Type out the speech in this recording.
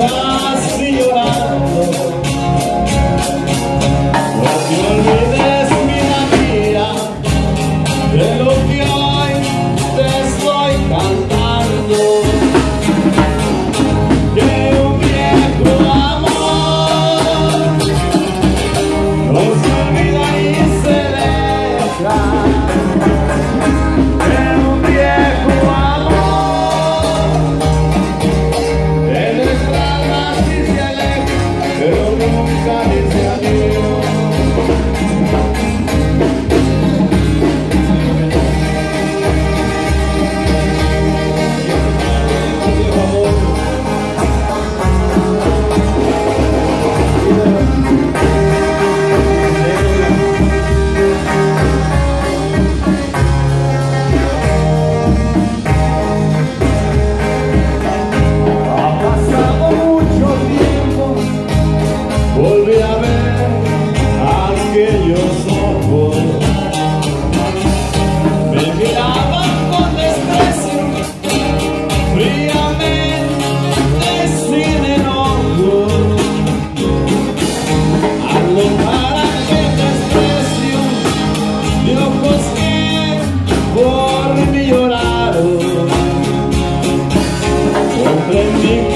casi llorando. No te olvides, vida mía, de lo que hoy te estoy cantando. De un viejo amor, no se olvida y celebra. Vamos ficar desenhando 眼睛